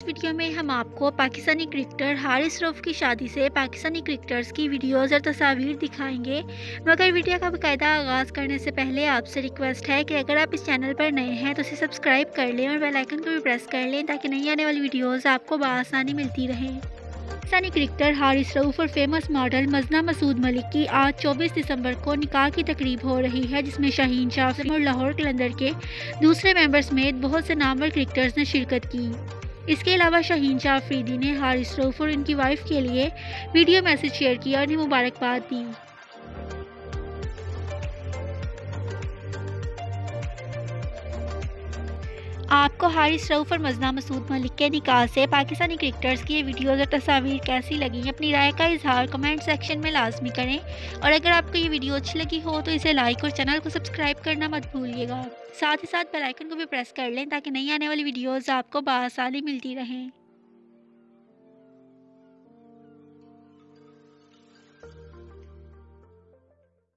Video में हम आपको पाकिस्तानी क्रिकेटर हारिस रऊफ़ की शादी से पाकिस्तानी क्रिकेटर्स की वीडियोज़ और तस्वीर दिखाएँगे। मगर वीडियो का बाकायदा आगाज़ करने से पहले आपसे रिक्वेस्ट है कि अगर आप इस चैनल पर नए हैं तो इसे सब्सक्राइब कर लें और बेल आइकन को भी प्रेस कर लें ताकि नई आने वाली वीडियोज़ आपको बसानी मिलती रहें। पाकिस्तानी क्रिकेटर हारिस रऊफ़ और फ़ेमस मॉडल मजना मसूद मलिक की आज 24 दिसंबर को निकाह की तकरीब हो रही है, जिसमें शाहीन शाह और लाहौर कलंदर के दूसरे मेंबर समेत बहुत से नामवर क्रिकेटर्स ने शिरकत की। इसके अलावा शाहीन शाह अफरीदी ने हारिस रऊफ़ और उनकी वाइफ के लिए वीडियो मैसेज शेयर किया और उन्हें मुबारकबाद दी। आपको हारिस रऊफ़ और मजना मसूद मलिक के निकाह से पाकिस्तानी क्रिकेटर्स की ये वीडियोज़ और तस्वीर कैसी लगी, अपनी राय का इजहार कमेंट सेक्शन में लाजमी करें। और अगर आपको ये वीडियो अच्छी लगी हो तो इसे लाइक और चैनल को सब्सक्राइब करना मत भूलिएगा। साथ ही साथ बेल आइकन को भी प्रेस कर लें ताकि नई आने वाली वीडियोज़ आपको बसानी मिलती रहें।